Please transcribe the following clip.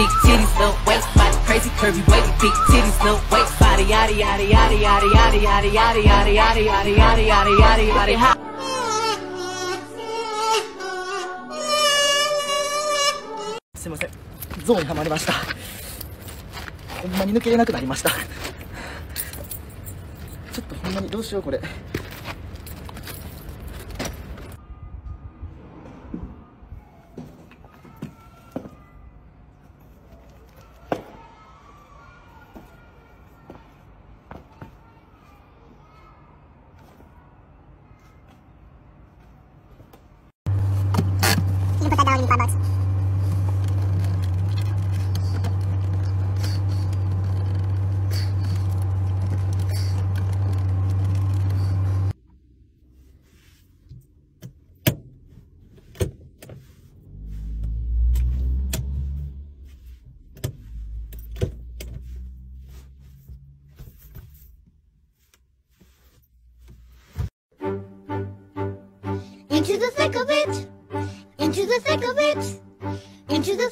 big titties, little waist body, crazy curvy waist, big titties, little waist body, yada yada yada yada yada yada yada yada yada yada yada yada yada yada yada. すいませんゾーンにはまりましたほんまに抜けれなくなりましたちょっとほんまにどうしようこれ Into the thick of it. Into the thick of it. Into the